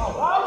Oh.